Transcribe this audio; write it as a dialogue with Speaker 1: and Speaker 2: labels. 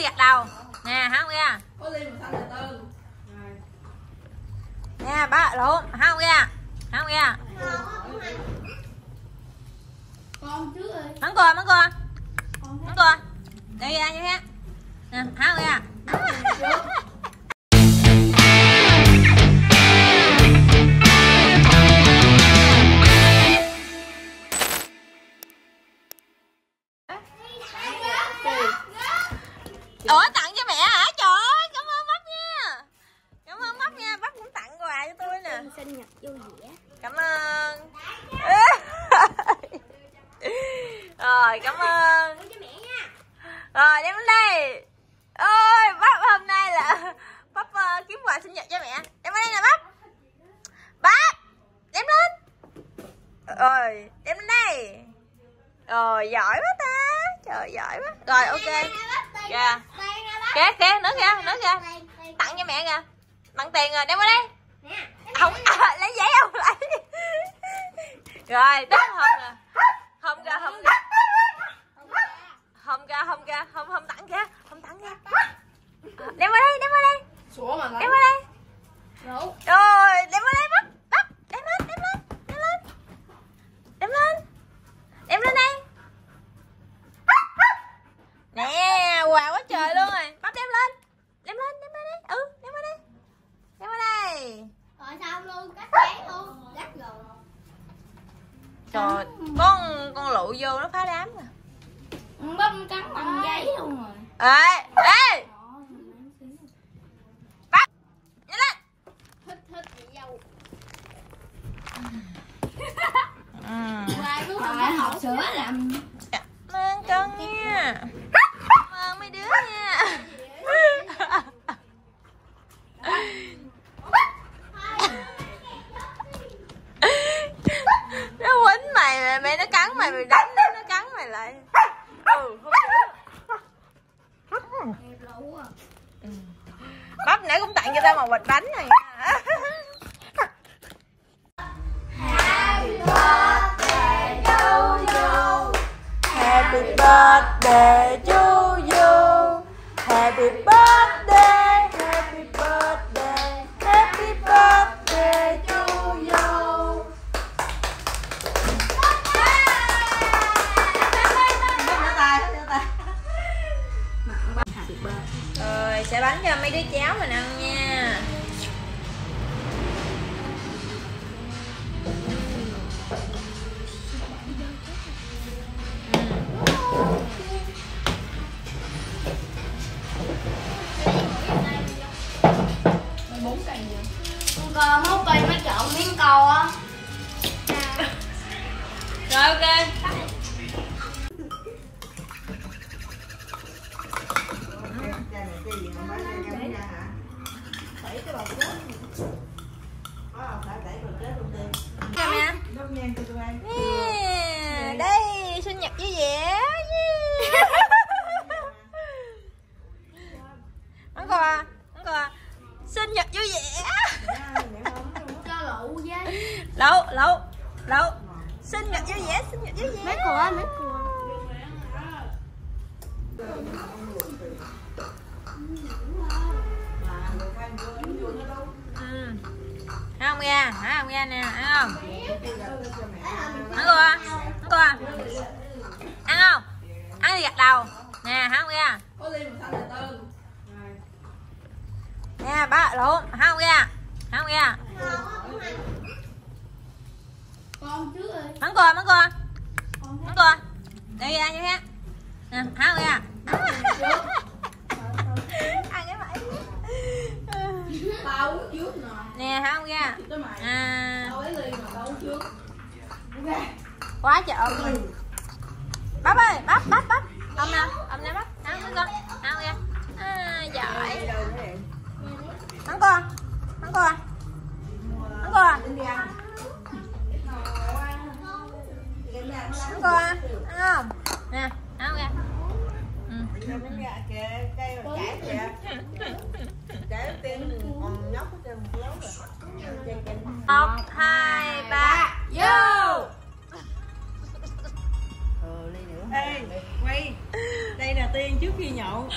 Speaker 1: đi gật đầu. Nè không
Speaker 2: tư
Speaker 1: nè ba lộn không kìa không kìa
Speaker 3: con trước ơi
Speaker 1: mắng cô mắng
Speaker 3: con
Speaker 1: mắng cô. Đây ra như thế. Nè không kìa Ủa tặng cho mẹ hả? Trời ơi, cảm ơn bắp nha. Cảm ơn bắp nha, bắp cũng tặng quà cho tôi nè.
Speaker 3: sinh nhật vui vẻ
Speaker 1: Cảm ơn. Rồi, cảm ơn. Rồi, đem lên đây. Ôi, bắp hôm nay là bắp ờ, kiếm quà sinh nhật cho mẹ. Đem lên đây nè bắp. Bắp, đem lên. Rồi, đem lên đây. Rồi, giỏi quá ta. Trời, giỏi quá. Rồi, ok. Kìa. Kìa, kìa, nữa kìa, nữa kìa. Tặng cho mẹ kìa. Tặng tiền rồi, đem qua đây. Không, à, lấy giấy không lấy. Rồi, tiếp không nè. Không ra, không ra. Không ra, không ra, không không tặng kìa, không tặng kìa. Đem qua đây, đem qua đây, đem qua đây.
Speaker 3: Rượu.
Speaker 1: Rồi, đem qua đây bắp, bắp, đem lên, đem lên, đem lên. Đem lên. Đem lên đây. Nè, quà quá trời luôn rồi. Bắp đem lên. Đem lên, đem lên đây. Ừ, đem qua đây. Đem qua đây.
Speaker 3: rồi xong luôn cắt giấy luôn cắt rồi
Speaker 1: Trời, con con lụ vô nó phá đám nè.
Speaker 3: bắp cắn bằng giấy luôn rồi
Speaker 1: Ê, ê, bắp. Nhanh lên.
Speaker 3: thích thích chị dâu
Speaker 1: Ừ.
Speaker 3: hoài cứ học sữa làm
Speaker 1: Cảm ơn con nha. Cảm ơn mấy đứa nha. nó quýnh mày mà mẹ nó mày đánh nó nó cắn mày lại ừ không bắp nãy cũng tặng cho tao một bịch bánh này. Happy birthday to you. Rồi, bánh cho mấy đứa cháu mình ăn nha.
Speaker 3: bốn cây con cơ mốt cây mới trộn miếng câu á
Speaker 1: Rồi ok. Chào mẹ. Nè, đây sinh nhật vui vẻ. Yeah. Món quà, à? món quà. à? Sinh nhật vui vẻ. Lẩu, lẩu, lẩu. Sinh nhật vui vẻ, sinh nhật vui vẻ.
Speaker 3: mấy của mấy
Speaker 1: Ừ. Thấy không ra, thấy không ra nè, thấy không? Ăn cô à, ăn cô à. Ăn không? Ăn thì gật đầu. Nè, không
Speaker 2: tư
Speaker 1: Nè, ba lộn, không? Thấy không
Speaker 3: ơi
Speaker 1: Mắng cô, mắng cô,
Speaker 3: con
Speaker 1: mắng cô. Đây ra như thế. Nè, không ra? Ăn cái mày.
Speaker 2: tao uống trước nè
Speaker 1: Nè, không
Speaker 2: mày
Speaker 1: À,
Speaker 2: tao lấy ly mà tao uống trước
Speaker 1: quá trời ơi. Bắp ơi, bắp, bắp, bắp. Ông nè, ông nè bắp. Ăn với con. Ăn ra. À, giỏi. Mắng cô, mắng cô. Mắng cô. Mắng cô, ăn không? Nè, ăn ra. Ừ.
Speaker 2: Ê, quay. Đây là tiên trước khi nhậu.